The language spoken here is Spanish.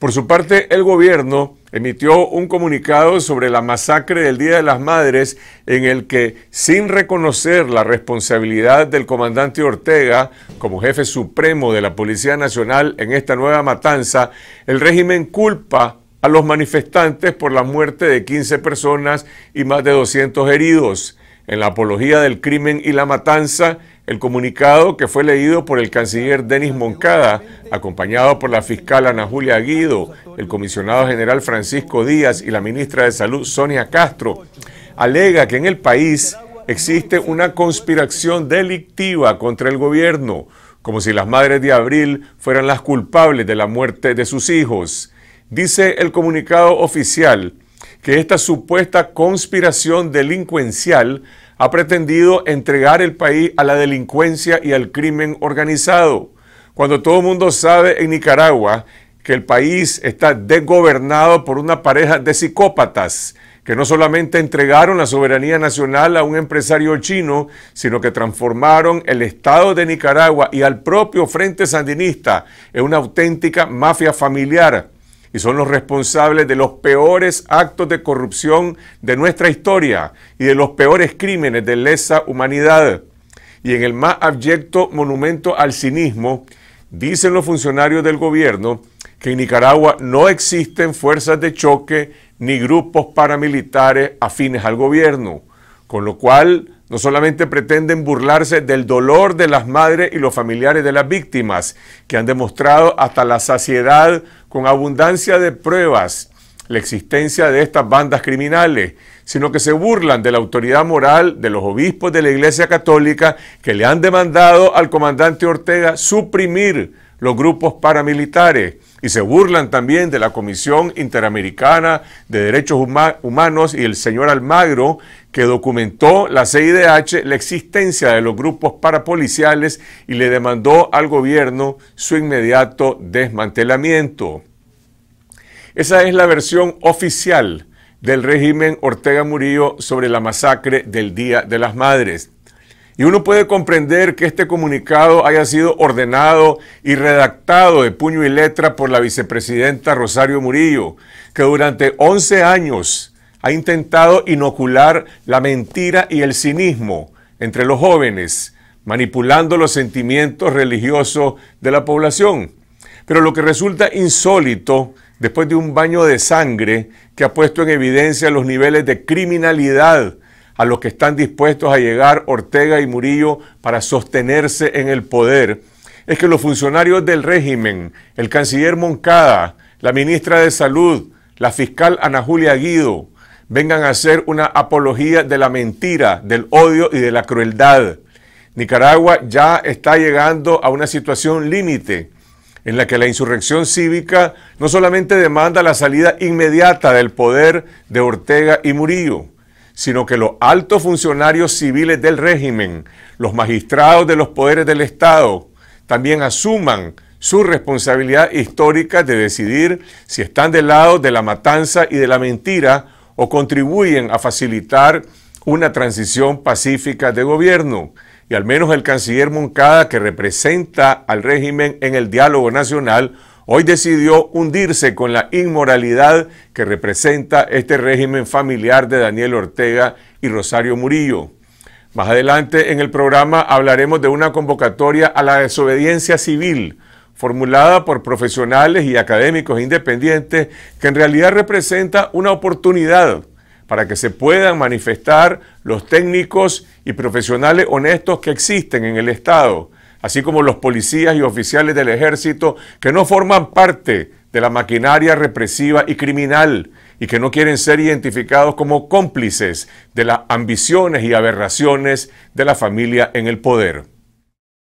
Por su parte, el gobierno emitió un comunicado sobre la masacre del Día de las Madres en el que, sin reconocer la responsabilidad del comandante Ortega como jefe supremo de la Policía Nacional en esta nueva matanza, el régimen culpa a los manifestantes por la muerte de 15 personas y más de 200 heridos. En la apología del crimen y la matanza, el comunicado que fue leído por el canciller Denis Moncada, acompañado por la fiscal Ana Julia Guido, el comisionado general Francisco Díaz y la ministra de Salud Sonia Castro, alega que en el país existe una conspiración delictiva contra el gobierno, como si las madres de abril fueran las culpables de la muerte de sus hijos. Dice el comunicado oficial que esta supuesta conspiración delincuencial ha pretendido entregar el país a la delincuencia y al crimen organizado, cuando todo el mundo sabe en Nicaragua que el país está desgobernado por una pareja de psicópatas que no solamente entregaron la soberanía nacional a un empresario chino, sino que transformaron el Estado de Nicaragua y al propio Frente Sandinista en una auténtica mafia familiar y son los responsables de los peores actos de corrupción de nuestra historia y de los peores crímenes de lesa humanidad. Y en el más abyecto monumento al cinismo, dicen los funcionarios del gobierno que en Nicaragua no existen fuerzas de choque ni grupos paramilitares afines al gobierno, con lo cual no solamente pretenden burlarse del dolor de las madres y los familiares de las víctimas, que han demostrado hasta la saciedad con abundancia de pruebas la existencia de estas bandas criminales, sino que se burlan de la autoridad moral de los obispos de la Iglesia Católica que le han demandado al comandante Ortega suprimir los grupos paramilitares y se burlan también de la Comisión Interamericana de Derechos Humanos y el señor Almagro, que documentó la CIDH la existencia de los grupos parapoliciales y le demandó al gobierno su inmediato desmantelamiento. Esa es la versión oficial del régimen Ortega Murillo sobre la masacre del Día de las Madres. Y uno puede comprender que este comunicado haya sido ordenado y redactado de puño y letra por la vicepresidenta Rosario Murillo, que durante 11 años ha intentado inocular la mentira y el cinismo entre los jóvenes, manipulando los sentimientos religiosos de la población. Pero lo que resulta insólito después de un baño de sangre que ha puesto en evidencia los niveles de criminalidad a los que están dispuestos a llegar Ortega y Murillo para sostenerse en el poder, es que los funcionarios del régimen, el canciller Moncada, la ministra de Salud, la fiscal Ana Julia Guido, vengan a hacer una apología de la mentira, del odio y de la crueldad. Nicaragua ya está llegando a una situación límite en la que la insurrección cívica no solamente demanda la salida inmediata del poder de Ortega y Murillo, sino que los altos funcionarios civiles del régimen, los magistrados de los poderes del Estado, también asuman su responsabilidad histórica de decidir si están del lado de la matanza y de la mentira o contribuyen a facilitar una transición pacífica de gobierno. Y al menos el canciller Moncada, que representa al régimen en el diálogo nacional, hoy decidió hundirse con la inmoralidad que representa este régimen familiar de Daniel Ortega y Rosario Murillo. Más adelante en el programa hablaremos de una convocatoria a la desobediencia civil formulada por profesionales y académicos independientes que en realidad representa una oportunidad para que se puedan manifestar los técnicos y profesionales honestos que existen en el Estado así como los policías y oficiales del ejército que no forman parte de la maquinaria represiva y criminal y que no quieren ser identificados como cómplices de las ambiciones y aberraciones de la familia en el poder.